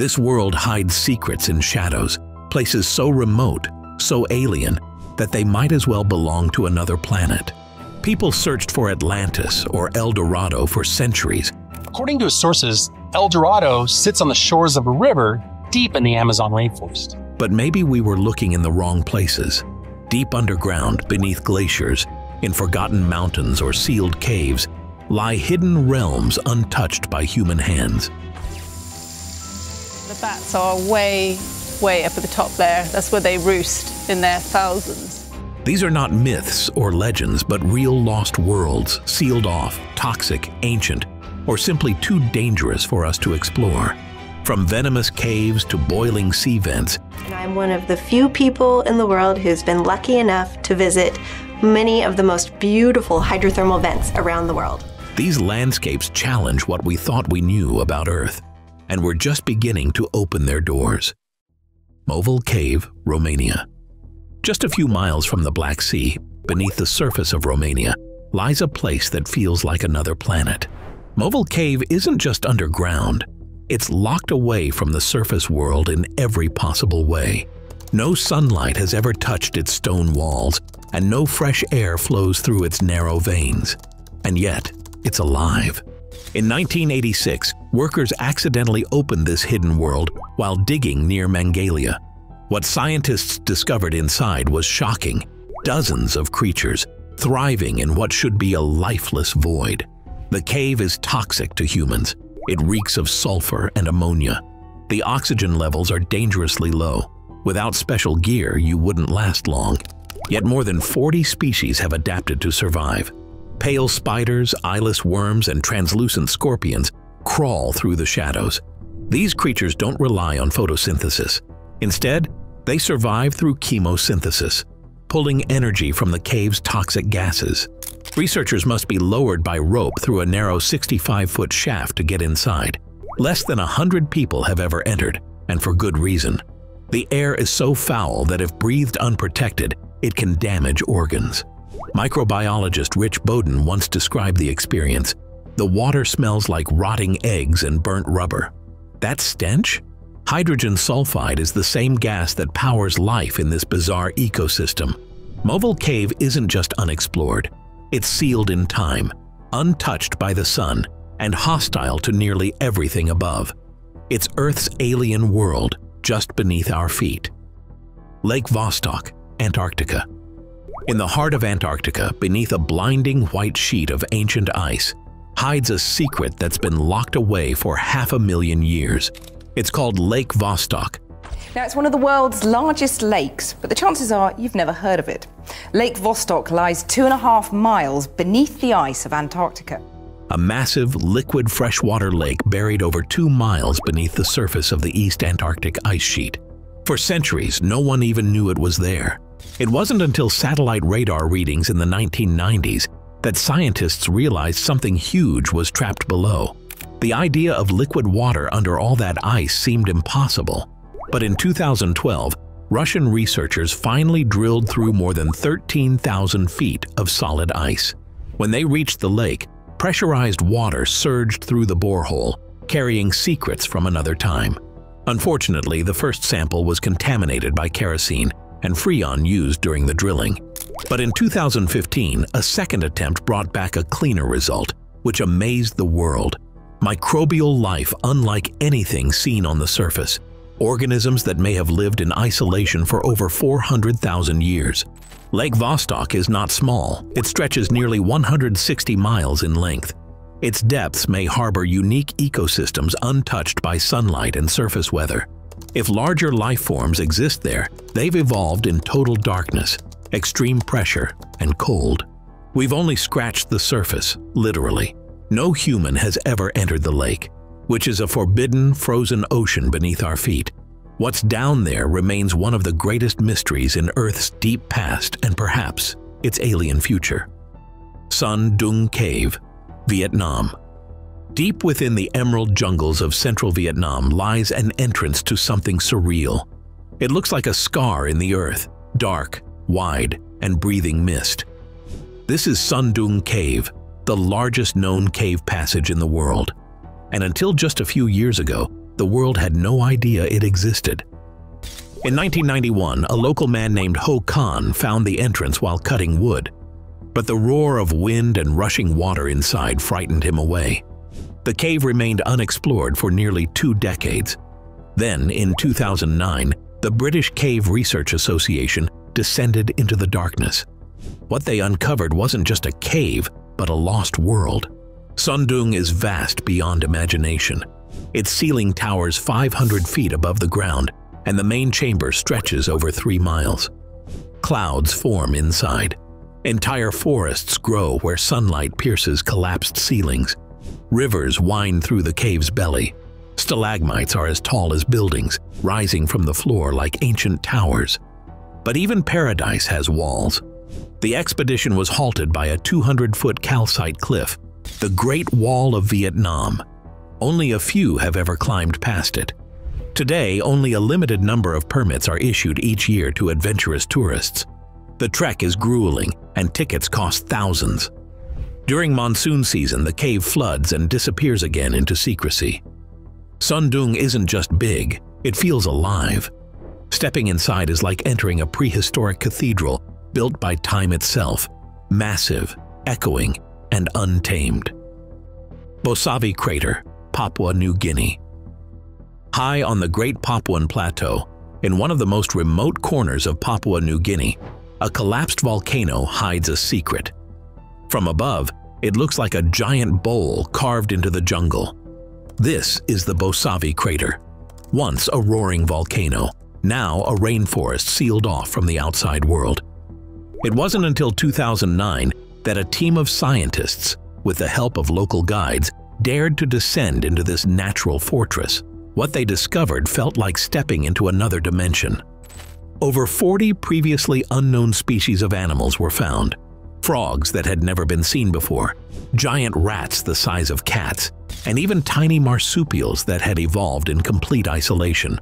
This world hides secrets in shadows, places so remote, so alien, that they might as well belong to another planet. People searched for Atlantis or El Dorado for centuries. According to his sources, El Dorado sits on the shores of a river deep in the Amazon rainforest. But maybe we were looking in the wrong places. Deep underground, beneath glaciers, in forgotten mountains or sealed caves, lie hidden realms untouched by human hands. The bats are way, way up at the top there. That's where they roost in their thousands. These are not myths or legends, but real lost worlds, sealed off, toxic, ancient, or simply too dangerous for us to explore. From venomous caves to boiling sea vents. And I'm one of the few people in the world who's been lucky enough to visit many of the most beautiful hydrothermal vents around the world. These landscapes challenge what we thought we knew about Earth, and we're just beginning to open their doors. Movile Cave, Romania. Just a few miles from the Black Sea, beneath the surface of Romania, lies a place that feels like another planet. Movile Cave isn't just underground, it's locked away from the surface world in every possible way. No sunlight has ever touched its stone walls, and no fresh air flows through its narrow veins. And yet, it's alive. In 1986, workers accidentally opened this hidden world while digging near Mangalia, what scientists discovered inside was shocking. Dozens of creatures, thriving in what should be a lifeless void. The cave is toxic to humans. It reeks of sulfur and ammonia. The oxygen levels are dangerously low. Without special gear, you wouldn't last long. Yet more than 40 species have adapted to survive. Pale spiders, eyeless worms, and translucent scorpions crawl through the shadows. These creatures don't rely on photosynthesis. Instead, they survive through chemosynthesis, pulling energy from the cave's toxic gases. Researchers must be lowered by rope through a narrow 65-foot shaft to get inside. Less than 100 people have ever entered, and for good reason. The air is so foul that if breathed unprotected, it can damage organs. Microbiologist Rich Boden once described the experience. The water smells like rotting eggs and burnt rubber. That stench? Hydrogen sulfide is the same gas that powers life in this bizarre ecosystem. Movile Cave isn't just unexplored. It's sealed in time, untouched by the sun, and hostile to nearly everything above. It's Earth's alien world just beneath our feet. Lake Vostok, Antarctica. In the heart of Antarctica, beneath a blinding white sheet of ancient ice, hides a secret that's been locked away for half a million years. It's called Lake Vostok. Now, it's one of the world's largest lakes, but the chances are you've never heard of it. Lake Vostok lies two and a half miles beneath the ice of Antarctica. A massive, liquid freshwater lake buried over two miles beneath the surface of the East Antarctic ice sheet. For centuries, no one even knew it was there. It wasn't until satellite radar readings in the 1990s that scientists realized something huge was trapped below. The idea of liquid water under all that ice seemed impossible. But in 2012, Russian researchers finally drilled through more than 13,000 feet of solid ice. When they reached the lake, pressurized water surged through the borehole, carrying secrets from another time. Unfortunately, the first sample was contaminated by kerosene and freon used during the drilling. But in 2015, a second attempt brought back a cleaner result, which amazed the world microbial life unlike anything seen on the surface, organisms that may have lived in isolation for over 400,000 years. Lake Vostok is not small. It stretches nearly 160 miles in length. Its depths may harbor unique ecosystems untouched by sunlight and surface weather. If larger life forms exist there, they've evolved in total darkness, extreme pressure, and cold. We've only scratched the surface, literally. No human has ever entered the lake, which is a forbidden, frozen ocean beneath our feet. What's down there remains one of the greatest mysteries in Earth's deep past and perhaps its alien future. Son Doong Cave, Vietnam. Deep within the emerald jungles of central Vietnam lies an entrance to something surreal. It looks like a scar in the earth, dark, wide, and breathing mist. This is Son Doong Cave, the largest known cave passage in the world. And until just a few years ago, the world had no idea it existed. In 1991, a local man named Ho Khanh found the entrance while cutting wood. But the roar of wind and rushing water inside frightened him away. The cave remained unexplored for nearly two decades. Then, in 2009, the British Cave Research Association descended into the darkness. What they uncovered wasn't just a cave, but a lost world. Son Doong is vast beyond imagination. Its ceiling towers 500 feet above the ground, and the main chamber stretches over three miles. Clouds form inside. Entire forests grow where sunlight pierces collapsed ceilings. Rivers wind through the cave's belly. Stalagmites are as tall as buildings, rising from the floor like ancient towers. But even paradise has walls. The expedition was halted by a 200-foot calcite cliff, the Great Wall of Vietnam. Only a few have ever climbed past it. Today, only a limited number of permits are issued each year to adventurous tourists. The trek is grueling, and tickets cost thousands. During monsoon season, the cave floods and disappears again into secrecy. Son Doong isn't just big, it feels alive. Stepping inside is like entering a prehistoric cathedral built by time itself, massive, echoing, and untamed. Bosavi Crater, Papua New Guinea. High on the Great Papuan Plateau, in one of the most remote corners of Papua New Guinea, a collapsed volcano hides a secret. From above, it looks like a giant bowl carved into the jungle. This is the Bosavi crater, once a roaring volcano, now a rainforest sealed off from the outside world. It wasn't until 2009 that a team of scientists, with the help of local guides, dared to descend into this natural fortress. What they discovered felt like stepping into another dimension. Over 40 previously unknown species of animals were found. Frogs that had never been seen before, giant rats the size of cats, and even tiny marsupials that had evolved in complete isolation.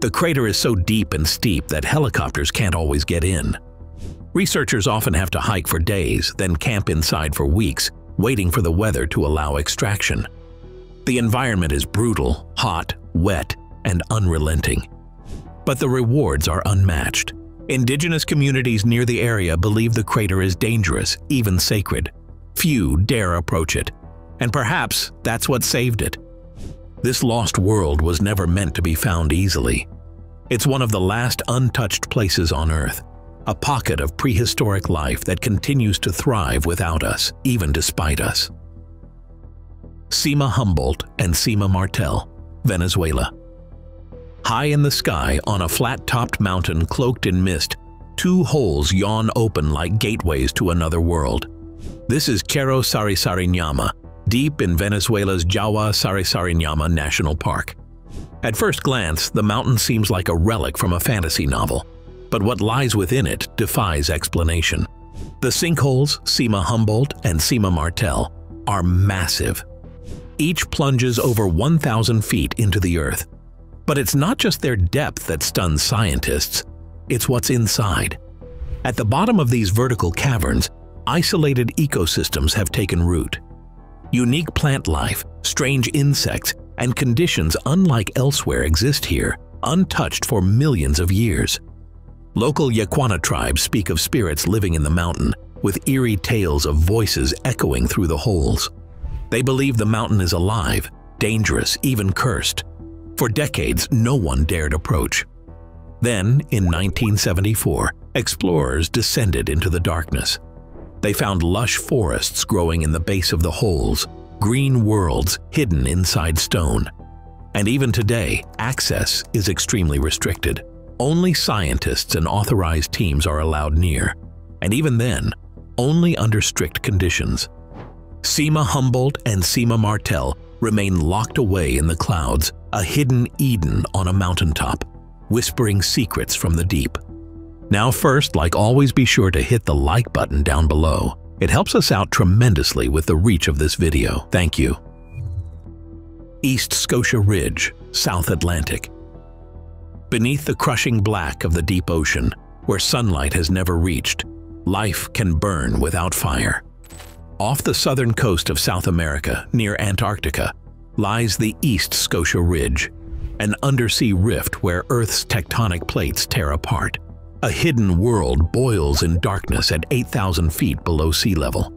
The crater is so deep and steep that helicopters can't always get in. Researchers often have to hike for days, then camp inside for weeks, waiting for the weather to allow extraction. The environment is brutal, hot, wet, and unrelenting. But the rewards are unmatched. Indigenous communities near the area believe the crater is dangerous, even sacred. Few dare approach it. And perhaps that's what saved it. This lost world was never meant to be found easily. It's one of the last untouched places on Earth, a pocket of prehistoric life that continues to thrive without us, even despite us. Sima Humboldt and Sima Martel, Venezuela. High in the sky, on a flat-topped mountain cloaked in mist, two holes yawn open like gateways to another world. This is Cerro Sarisariñama, deep in Venezuela's Jaua Sarisariñama National Park. At first glance, the mountain seems like a relic from a fantasy novel, but what lies within it defies explanation. The sinkholes, Sima Humboldt and Sima Martel, are massive. Each plunges over 1,000 feet into the earth. But it's not just their depth that stuns scientists, it's what's inside. At the bottom of these vertical caverns, isolated ecosystems have taken root. Unique plant life, strange insects, and conditions unlike elsewhere exist here, untouched for millions of years. Local Ye'kuana tribes speak of spirits living in the mountain, with eerie tales of voices echoing through the holes. They believe the mountain is alive, dangerous, even cursed. For decades, no one dared approach. Then, in 1974, explorers descended into the darkness. They found lush forests growing in the base of the holes, green worlds hidden inside stone. And even today, access is extremely restricted. Only scientists and authorized teams are allowed near, and even then, only under strict conditions. Sima Humboldt and Sima Martel remain locked away in the clouds, a hidden Eden on a mountaintop, whispering secrets from the deep. Now first, like always be sure to hit the like button down below. It helps us out tremendously with the reach of this video. Thank you. East Scotia Ridge, South Atlantic. Beneath the crushing black of the deep ocean, where sunlight has never reached, life can burn without fire. Off the southern coast of South America, near Antarctica, lies the East Scotia Ridge. an undersea rift where Earth's tectonic plates tear apart. A hidden world boils in darkness at 8,000 feet below sea level.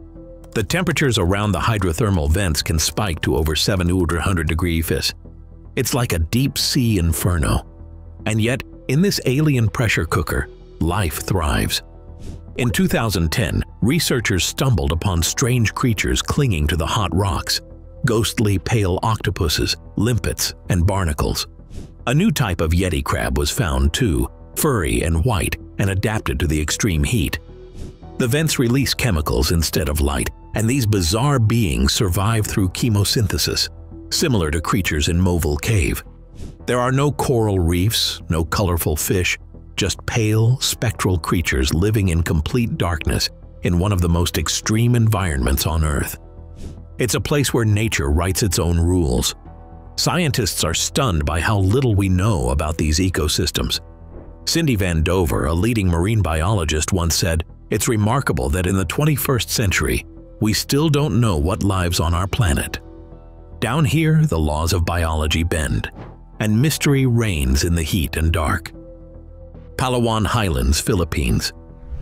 The temperatures around the hydrothermal vents can spike to over 700 degrees. It's like a deep sea inferno. And yet, in this alien pressure cooker, life thrives. In 2010, researchers stumbled upon strange creatures clinging to the hot rocks, ghostly pale octopuses, limpets, and barnacles. A new type of Yeti crab was found too, furry and white and adapted to the extreme heat. The vents release chemicals instead of light, and these bizarre beings survive through chemosynthesis, similar to creatures in Movile Cave. There are no coral reefs, no colorful fish, just pale, spectral creatures living in complete darkness in one of the most extreme environments on Earth. It's a place where nature writes its own rules. Scientists are stunned by how little we know about these ecosystems. Cindy Van Dover, a leading marine biologist, once said, It's remarkable that in the 21st century, we still don't know what lives on our planet. Down here, the laws of biology bend, and mystery reigns in the heat and dark. Palawan Highlands, Philippines.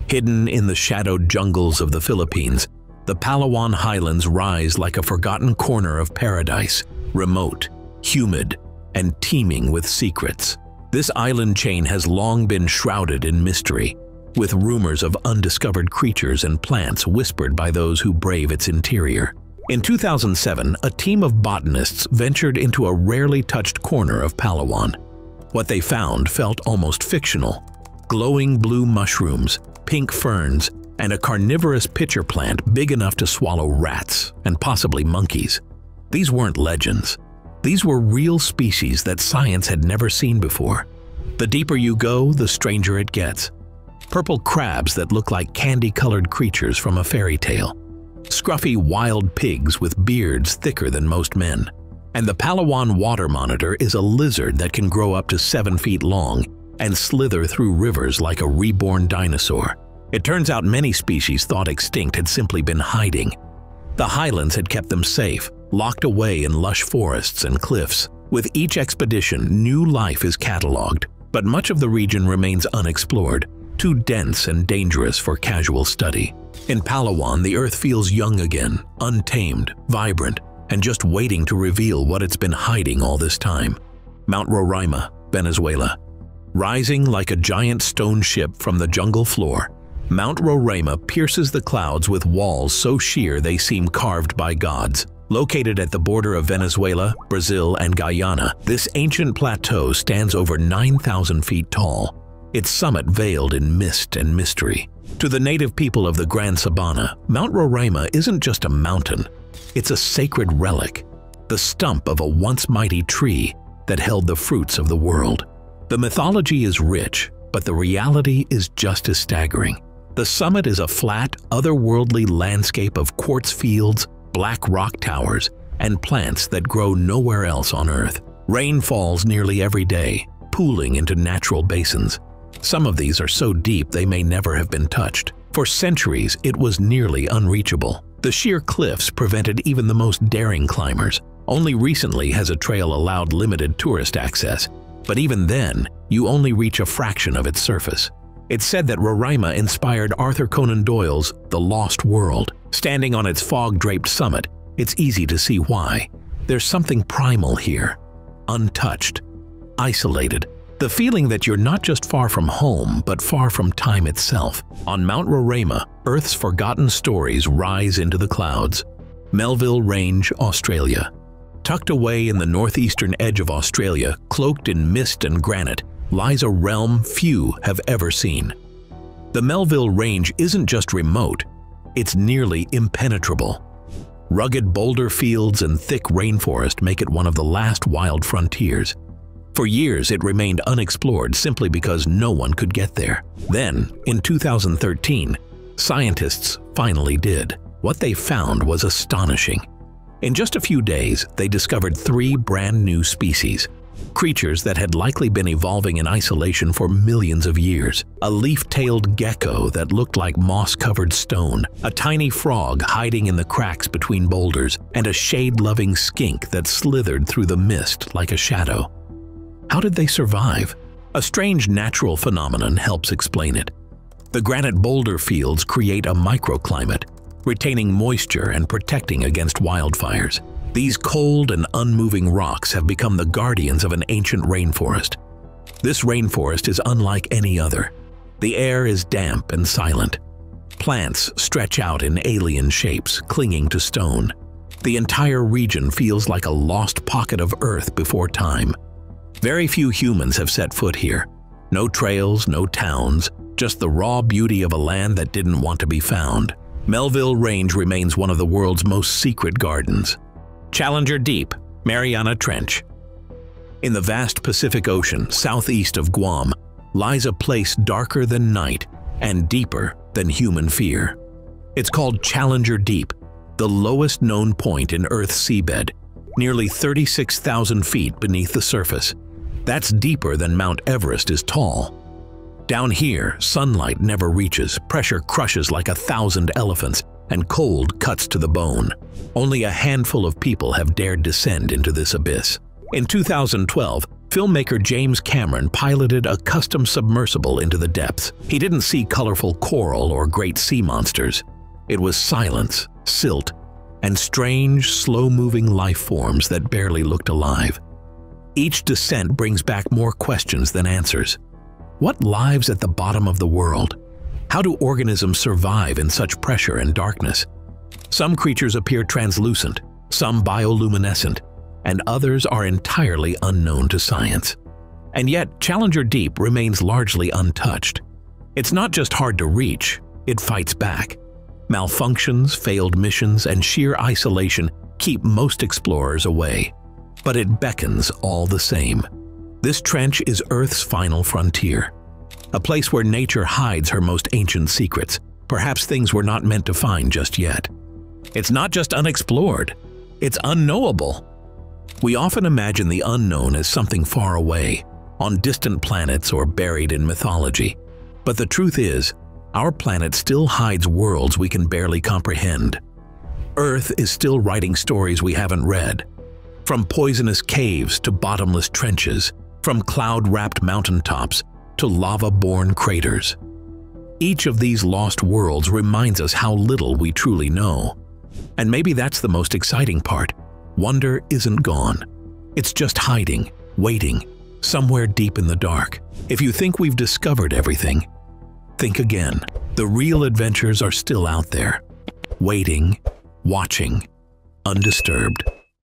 Hidden in the shadowed jungles of the Philippines, the Palawan Highlands rise like a forgotten corner of paradise, remote, humid, and teeming with secrets. This island chain has long been shrouded in mystery, with rumors of undiscovered creatures and plants whispered by those who brave its interior. In 2007, a team of botanists ventured into a rarely touched corner of Palawan. What they found felt almost fictional. Glowing blue mushrooms, pink ferns, and a carnivorous pitcher plant big enough to swallow rats and possibly monkeys. These weren't legends. These were real species that science had never seen before. The deeper you go, the stranger it gets purple crabs that look like candy-colored creatures from a fairy tale, scruffy wild pigs with beards thicker than most men. And the Palawan water monitor is a lizard that can grow up to 7 feet long and slither through rivers like a reborn dinosaur. It turns out many species thought extinct had simply been hiding. The highlands had kept them safe, locked away in lush forests and cliffs. With each expedition, new life is catalogued, but much of the region remains unexplored, too dense and dangerous for casual study. In Palawan, the Earth feels young again, untamed, vibrant, and just waiting to reveal what it's been hiding all this time. Mount Roraima, Venezuela. Rising like a giant stone ship from the jungle floor, Mount Roraima pierces the clouds with walls so sheer they seem carved by gods. Located at the border of Venezuela, Brazil, and Guyana, this ancient plateau stands over 9,000 feet tall, its summit veiled in mist and mystery. To the native people of the Gran Sabana, Mount Roraima isn't just a mountain, it's a sacred relic, the stump of a once mighty tree that held the fruits of the world. The mythology is rich, but the reality is just as staggering. The summit is a flat, otherworldly landscape of quartz fields, black rock towers, and plants that grow nowhere else on Earth. Rain falls nearly every day, pooling into natural basins, some of these are so deep they may never have been touched. For centuries, it was nearly unreachable. The sheer cliffs prevented even the most daring climbers. Only recently has a trail allowed limited tourist access, but even then, you only reach a fraction of its surface. It's said that Roraima inspired Arthur Conan Doyle's The Lost World. Standing on its fog-draped summit, it's easy to see why. There's something primal here, untouched, isolated, the feeling that you're not just far from home, but far from time itself. On Mount Roraima, Earth's forgotten stories rise into the clouds. Melville Range, Australia. Tucked away in the northeastern edge of Australia, cloaked in mist and granite, lies a realm few have ever seen. The Melville Range isn't just remote, it's nearly impenetrable. Rugged boulder fields and thick rainforest make it one of the last wild frontiers. For years, it remained unexplored simply because no one could get there. Then, in 2013, scientists finally did. What they found was astonishing. In just a few days, they discovered three brand new species, creatures that had likely been evolving in isolation for millions of years. A leaf-tailed gecko that looked like moss-covered stone, a tiny frog hiding in the cracks between boulders, and a shade-loving skink that slithered through the mist like a shadow. How did they survive? A strange natural phenomenon helps explain it. The granite boulder fields create a microclimate, retaining moisture and protecting against wildfires. These cold and unmoving rocks have become the guardians of an ancient rainforest. This rainforest is unlike any other. The air is damp and silent. Plants stretch out in alien shapes, clinging to stone. The entire region feels like a lost pocket of earth before time. Very few humans have set foot here. No trails, no towns, just the raw beauty of a land that didn't want to be found. Melville Range remains one of the world's most secret gardens. Challenger Deep, Mariana Trench. In the vast Pacific Ocean, southeast of Guam, lies a place darker than night and deeper than human fear. It's called Challenger Deep, the lowest known point in Earth's seabed, nearly 36,000 feet beneath the surface. That's deeper than Mount Everest is tall. Down here, sunlight never reaches, pressure crushes like a thousand elephants, and cold cuts to the bone. Only a handful of people have dared descend into this abyss. In 2012, filmmaker James Cameron piloted a custom submersible into the depths. He didn't see colorful coral or great sea monsters. It was silence, silt, and strange, slow-moving life forms that barely looked alive. Each descent brings back more questions than answers. What lives at the bottom of the world? How do organisms survive in such pressure and darkness? Some creatures appear translucent, some bioluminescent, and others are entirely unknown to science. And yet, Challenger Deep remains largely untouched. It's not just hard to reach, it fights back. Malfunctions, failed missions, and sheer isolation keep most explorers away. But it beckons all the same. This trench is Earth's final frontier, a place where nature hides her most ancient secrets, perhaps things we're not meant to find just yet. It's not just unexplored, it's unknowable. We often imagine the unknown as something far away, on distant planets or buried in mythology. But the truth is, our planet still hides worlds we can barely comprehend. Earth is still writing stories we haven't read. From poisonous caves to bottomless trenches, from cloud-wrapped mountaintops to lava-born craters. Each of these lost worlds reminds us how little we truly know. And maybe that's the most exciting part. Wonder isn't gone. It's just hiding, waiting, somewhere deep in the dark. If you think we've discovered everything, think again. The real adventures are still out there, waiting, watching, undisturbed.